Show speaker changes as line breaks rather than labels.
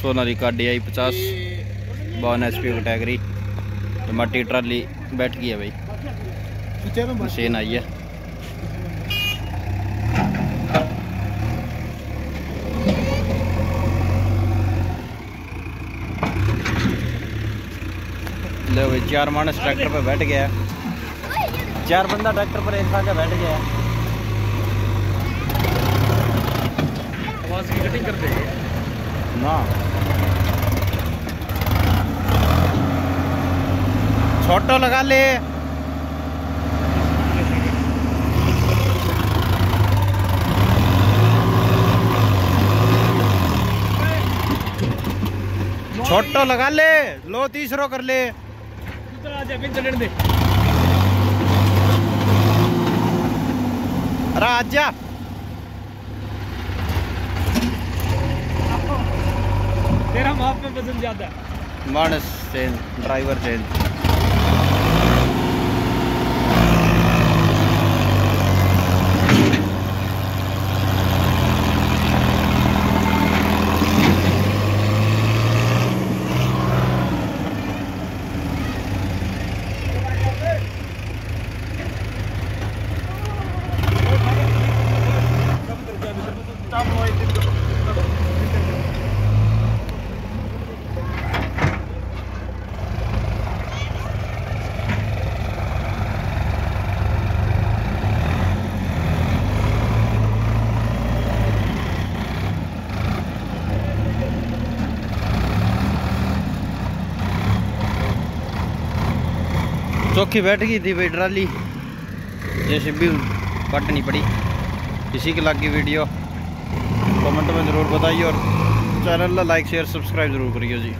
Sonalika D I पचास, बावन H P category मट्टी ट्राली बैठ गई है भाई। मशीन आई है। चार मानस ट्रैक्टर पे बैठ गया चार बंदा ट्रैक्टर पर एक आके बैठ गया
आवाज़ की कटिंग कर देंगे
ना छोटो लगा ले। छोटो लगा ले लो तीसरो कर ले।
दे।
आजा
तेरा माप में वज़न ज़्यादा है।
मानस चेंज ड्राइवर चेंज। चौकी बैठ गई थी भाई, ट्राली। जैसे भी काटनी पड़ी। किसी की लागे वीडियो। कमेंट में ज़रूर बताइए और चैनल लाइक, शेयर, सब्सक्राइब ज़रूर करिए जी।